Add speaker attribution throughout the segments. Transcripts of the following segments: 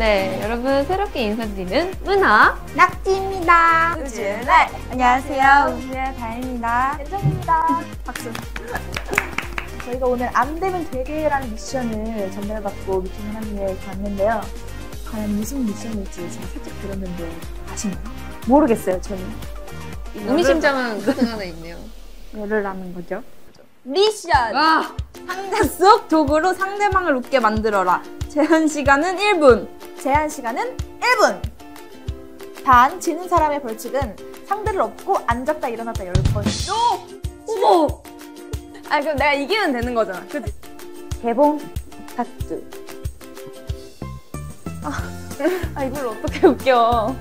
Speaker 1: 네, 여러분 새롭게 인사드리는 문화.
Speaker 2: 낙지입니다.
Speaker 3: 우주의 날.
Speaker 2: 안녕하세요. 우주의 다입니다.
Speaker 3: 연정입니다. 박수. 저희가 오늘 안 되면 되게라는 미션을 전달받고 미팅을 하기 위해 갔는데요. 과연 무슨 미션일지 제가 살짝 들었는데 아시나요? 모르겠어요, 저는.
Speaker 1: 의미심장한 무슨 하나 있네요.
Speaker 3: 뭐를 하는 거죠?
Speaker 2: 미션!
Speaker 1: 와,
Speaker 2: 상자 속 도구로 상대방을 웃게 만들어라. 제한 시간은 1분.
Speaker 3: 제한 시간은 1분! 단, 지는 사람의 벌칙은 상대를 업고 앉았다 일어났다 10번.
Speaker 2: 어머! 아, 그럼 내가 이기면 되는 거잖아. 그치?
Speaker 3: 개봉 부탁드.
Speaker 2: 아, 이걸 어떻게 웃겨.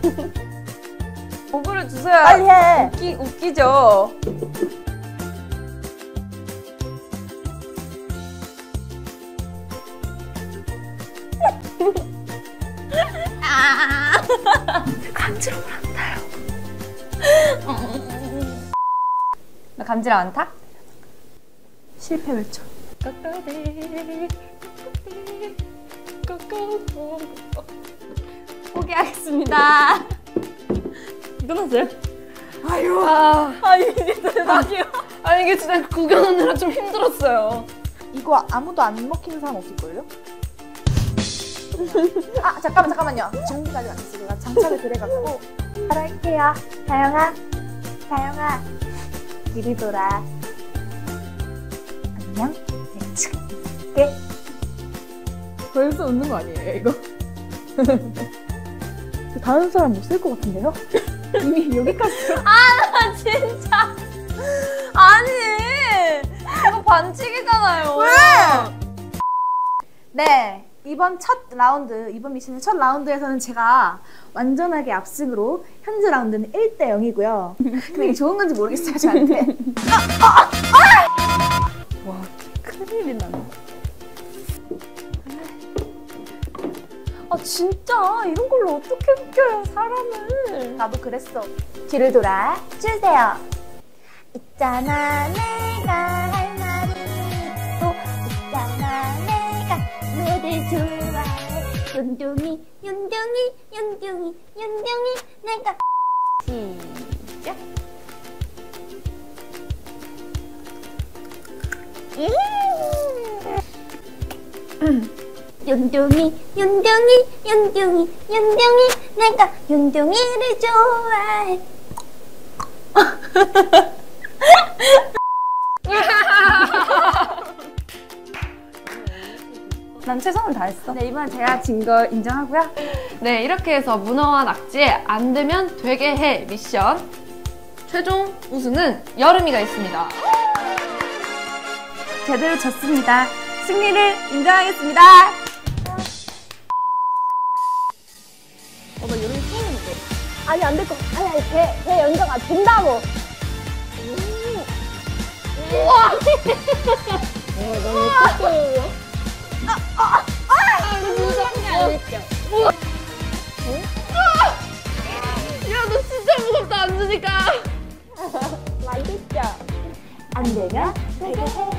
Speaker 2: 도구를 주셔야
Speaker 3: 빨리 해!
Speaker 2: 웃기, 웃기죠.
Speaker 3: 간지러워 한다요.
Speaker 2: 나 감질 안 타?
Speaker 3: 실패 외쳐.
Speaker 2: 포기하겠습니다.
Speaker 1: 끝났어요?
Speaker 2: 아유.
Speaker 1: 아,
Speaker 2: 아, 이게 대박이야.
Speaker 1: 아 이게 진짜 구경하느라 좀 힘들었어요.
Speaker 3: 이거 아무도 안 먹히는 사람 없을걸요? 아 잠깐만 잠깐만요 준비까지 안 했어 내가 장착을 그래가지고 따라할게요 다영아 다영아 이리 돌아 안녕 있을게
Speaker 2: 벌써 웃는 거 아니에요, 이거?
Speaker 3: 다른 사람 못 쓸 것 같은데요? 이미 여기까지
Speaker 2: 아, 진짜. 아니. 이거 반칙이잖아요. 왜?
Speaker 3: 네 이번 첫 라운드 이번 미션의 첫 라운드에서는 제가 완전하게 압승으로 현재 라운드는 1대 0이고요 근데 이게 좋은 건지 모르겠어요 저한테
Speaker 2: 큰일이 나네. 아, 진짜. 이런 걸로 어떻게 웃겨요, 사람을.
Speaker 3: 나도 그랬어. 뒤를 돌아 주세요. 있잖아 내가 할 너를 좋아해. 윤둥이 윤둥이 윤둥이 윤둥이 내가
Speaker 2: 시작.
Speaker 3: 윤둥이 윤둥이 윤둥이 윤둥이 내가 윤둥이를 좋아해
Speaker 2: 난 최선을 다했어. 네, 이번엔 제가 진걸 인정하고요.
Speaker 1: 네, 이렇게 해서 문어와 낙지의 안 되면 되게 해 미션 최종 우승은 여름이가 있습니다.
Speaker 2: 제대로 졌습니다. 승리를 인정하겠습니다.
Speaker 3: 아니 안될거 아니 아니 배, 배 연정 안 된다고
Speaker 1: 야, 너 진짜 무겁다, 앉으니까.
Speaker 3: 안 되면 되게 해